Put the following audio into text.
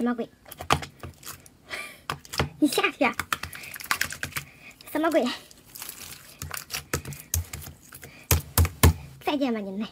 什么鬼？你下去！什么鬼？再见吧，你们。